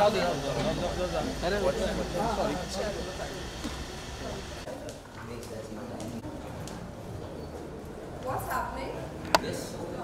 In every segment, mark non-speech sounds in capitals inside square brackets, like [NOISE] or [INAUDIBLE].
What's happening? Yeah.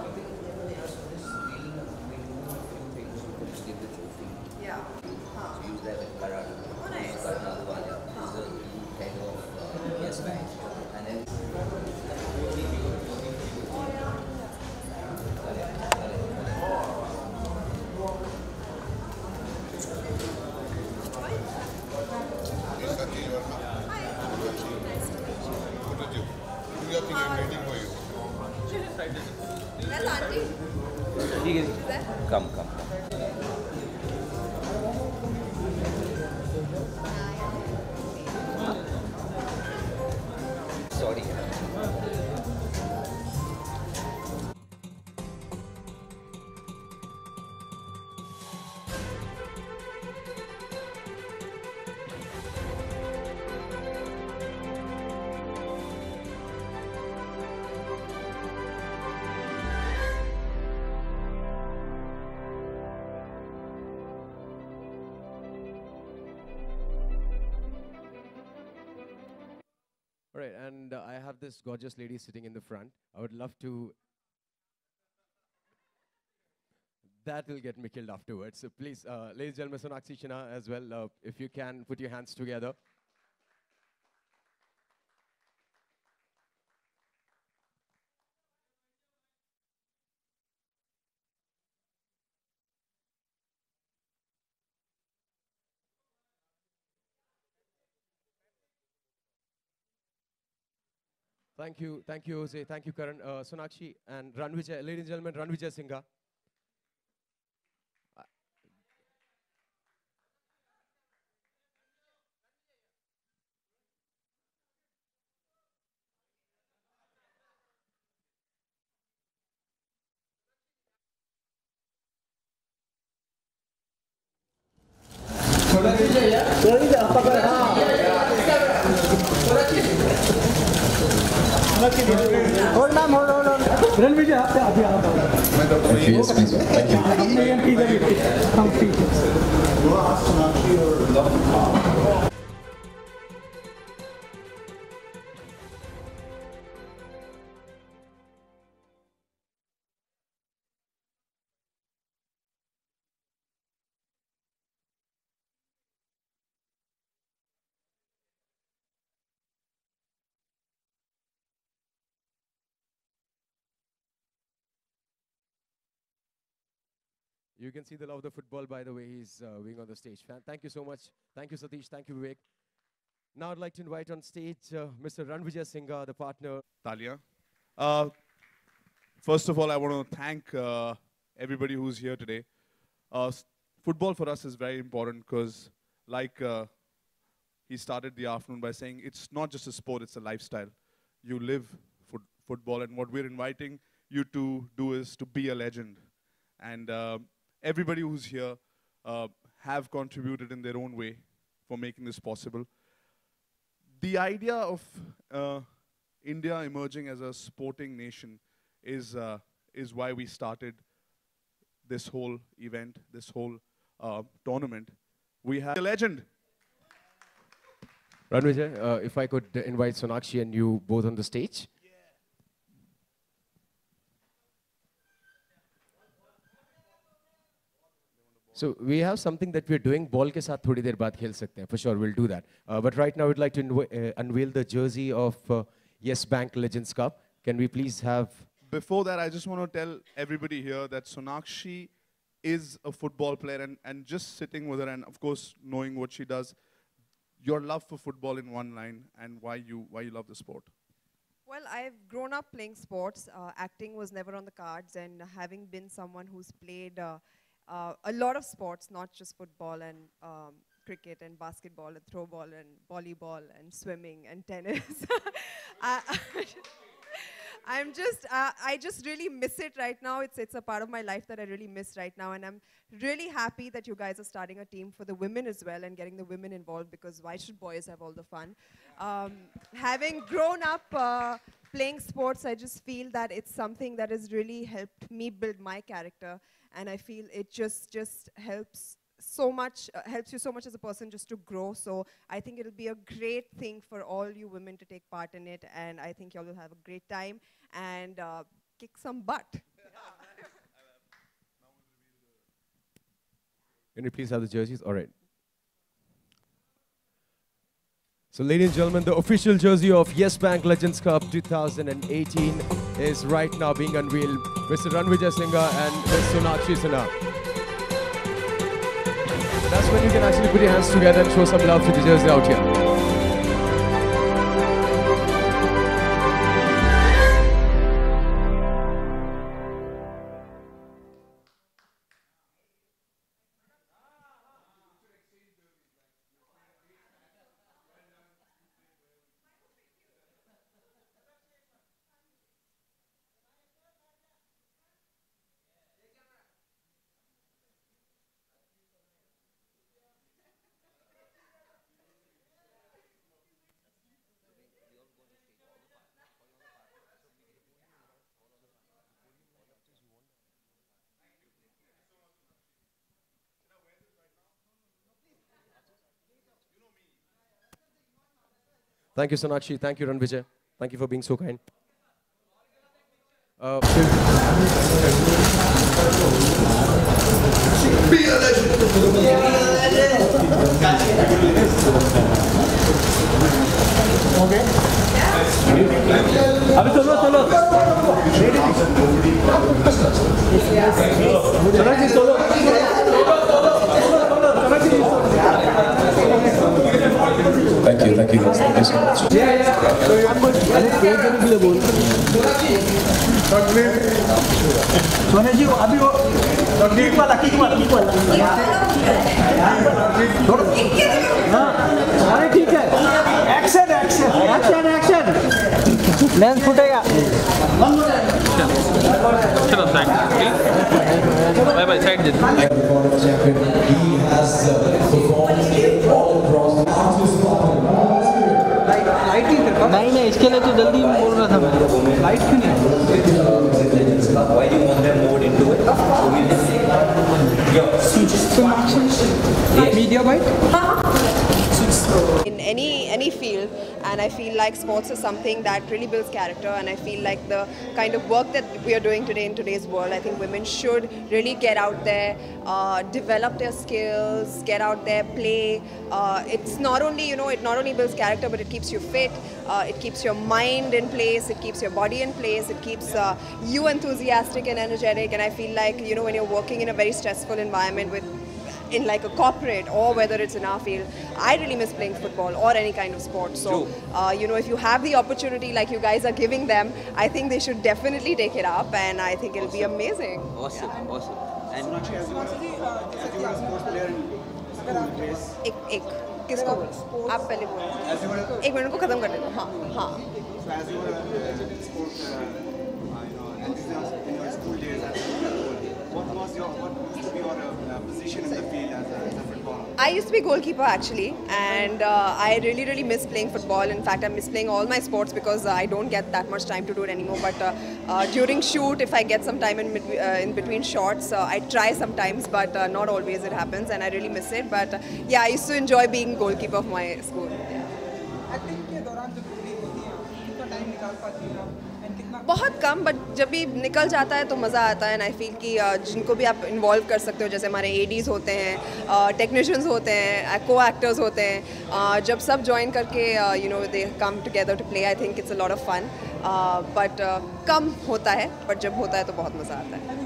Come right, and uh, I have this gorgeous lady sitting in the front. I would love to. That will get me killed afterwards. So please, uh, ladies and gentlemen, Sonakshi as well, uh, if you can put your hands together. Thank you, thank you, Jose. Thank you, Karan. Uh, Sonakshi and Ranvijay, ladies and gentlemen, Ranvijay Singha. Yes, please. Thank you. You can see the love of the football by the way he's uh, being on the stage. Thank you so much. Thank you, Satish. Thank you, Vivek. Now I'd like to invite on stage uh, Mr. Ranvijay Singha, the partner. Talia. Uh, first of all, I want to thank uh, everybody who's here today. Uh, football for us is very important because, like uh, he started the afternoon by saying, it's not just a sport, it's a lifestyle. You live foot- football, and what we're inviting you to do is to be a legend. And uh, everybody who's here uh, have contributed in their own way for making this possible. The idea of uh, India emerging as a sporting nation is, uh, is why we started this whole event, this whole uh, tournament. We have a legend. Ranvijay, uh, if I could invite Sonakshi and you both on the stage. So we have something that we're doing. Ball ke saath thodi der baad khel sakte hain. For sure, we'll do that. Uh, but right now, we'd like to uh, unveil the jersey of uh, Yes Bank Legends Cup. Can we please have... Before that, I just want to tell everybody here that Sonakshi is a football player and, and just sitting with her and, of course, knowing what she does, your love for football in one line and why you, why you love the sport. Well, I've grown up playing sports. Uh, acting was never on the cards and having been someone who's played uh, uh, a lot of sports, not just football and um, cricket and basketball and throwball and volleyball and swimming and tennis. [LAUGHS] I, I'm just, uh, I just really miss it right now. It's, it's a part of my life that I really miss right now. And I'm really happy that you guys are starting a team for the women as well and getting the women involved because why should boys have all the fun? Um, having grown up uh, playing sports, I just feel that it's something that has really helped me build my character. And I feel it just, just helps so much, uh, helps you so much as a person just to grow. So I think it'll be a great thing for all you women to take part in it. And I think y'all will have a great time and uh, kick some butt. Can you please have the jerseys? All right. So, ladies and gentlemen, the official jersey of Yes Bank Legends Cup 2018 is right now being unveiled. Mr. Ranvijay Singha and Ms. Sonakshi Sinha. That's when you can actually put your hands together and show some love to the jersey out here. Thank you, Sonakshi. Thank you, Ranvijay. Thank you for being so kind. Uh, अभी चलो चलो चलो जी चलो Thank you, thank you guys. Thank you so much. सोने जी अभी वो kick वाला kick वाला किक वाला हाँ अरे ठीक है action action action action lens फुटेगा चलो thank you. Bye bye side दे इसके लिए तो जल्दी बोल रहा था मैं लाइट क्यों नहीं media Cup. Any any field and i feel like sports is something that really builds character. And i feel like the kind of work that we are doing today in today's world i think women should really get out there uh, develop their skills get out there play. Uh, it's not only you know it not only builds character but it keeps you fit. Uh, it keeps your mind in place. It keeps your body in place. It keeps uh, you enthusiastic and energetic. And i feel like you know when you're working in a very stressful environment with in like a corporate or whether it's in our field. I really miss playing football or any kind of sport. So, uh, you know, if you have the opportunity like you guys are giving them, I think they should definitely take it up and I think it'll be amazing. Awesome, awesome. And एक एक किसको बोलो? आप पहले बोलो एक minute को खत्म कर देना हाँ हाँ used to be a. I used to be goalkeeper actually, and uh, I really, really miss playing football. In fact, I miss playing all my sports because uh, I don't get that much time to do it anymore. But uh, uh during shoot, if I get some time in, uh, in between shots, I try sometimes, but not always it happens, and I really miss it. But yeah, I used to enjoy being goalkeeper of my school. Yeah. बहुत कम but जब भी निकल जाता है तो मज़ा आता है एंड आई फील कि जिनको भी आप इन्वॉल्व कर सकते हो, जैसे हमारे एडीज़ होते हैं टेक्नीशियंस होते हैं को एक्टर्स होते हैं जब सब ज्वाइन करके you know they come together to play I think it's a lot of fun but कम होता है बट जब होता है तो बहुत मज़ा आता है।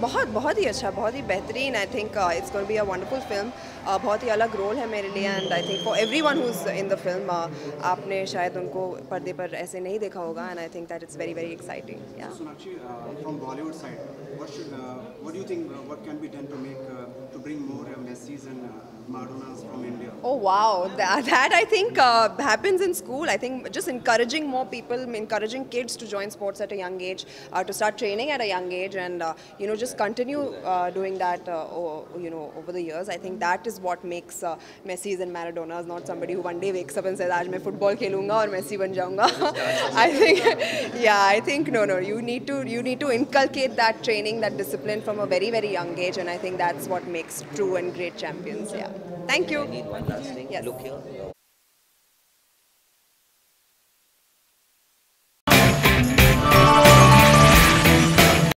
बहुत बहुत ही अच्छा बहुत ही बेहतरीन I think it's going be a wonderful film बहुत ही अलग रोल है मेरे लिए and I think for everyone who's in the film आपने शायद उनको पर्दे पर ऐसे नहीं देखा होगा and I think that it's very very exciting From India. Oh wow, that, that I think uh, happens in school. I think just encouraging more people, encouraging kids to join sports at a young age, uh, to start training at a young age, and uh, you know just continue uh, doing that. Uh, you know over the years, I think that is what makes uh, Messi's and Maradona's not somebody who one day wakes up and says, "Aaj main football khelunga aur Messi ban jaunga." [LAUGHS] I think, yeah, I think no, no. You need to you need to inculcate that training, that discipline from a very very young age, and I think that's what makes true and great champions. Yeah. Thank you. Yes. Look here.